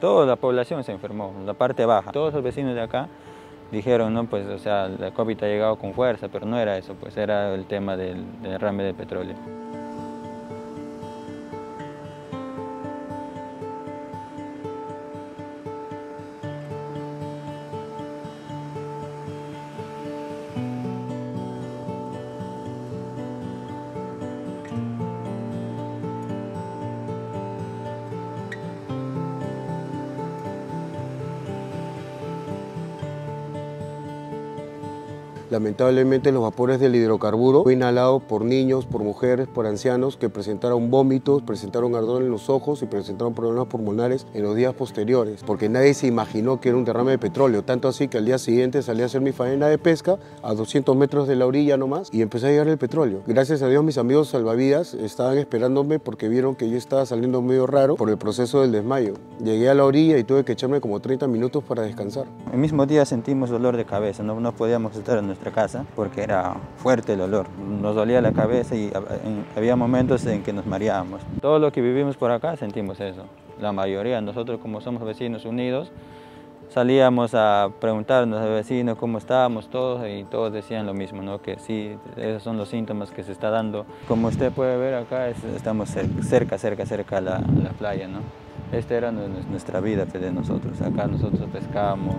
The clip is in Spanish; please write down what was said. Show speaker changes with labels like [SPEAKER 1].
[SPEAKER 1] Toda la población se enfermó, la parte baja. Todos los vecinos de acá dijeron, no, pues, o sea, la COVID ha llegado con fuerza, pero no era eso, pues era el tema del derrame de petróleo.
[SPEAKER 2] Lamentablemente los vapores del hidrocarburo fue inhalado por niños, por mujeres, por ancianos que presentaron vómitos, presentaron ardor en los ojos y presentaron problemas pulmonares en los días posteriores, porque nadie se imaginó que era un derrame de petróleo, tanto así que al día siguiente salí a hacer mi faena de pesca a 200 metros de la orilla nomás y empecé a llegar el petróleo. Gracias a Dios mis amigos salvavidas estaban esperándome porque vieron que yo estaba saliendo medio raro por el proceso del desmayo. Llegué a la orilla y tuve que echarme como 30 minutos para descansar.
[SPEAKER 1] El mismo día sentimos dolor de cabeza, no, no podíamos estar en nuestra casa porque era fuerte el olor. Nos dolía la cabeza y había momentos en que nos mareábamos. Todo lo que vivimos por acá sentimos eso. La mayoría, nosotros como somos vecinos unidos, salíamos a preguntarnos a vecinos cómo estábamos todos y todos decían lo mismo, ¿no? que sí, esos son los síntomas que se está dando. Como usted puede ver acá, estamos cerca, cerca, cerca a la, la playa. ¿no? Esta era nuestra vida pues, de nosotros, acá nosotros pescábamos.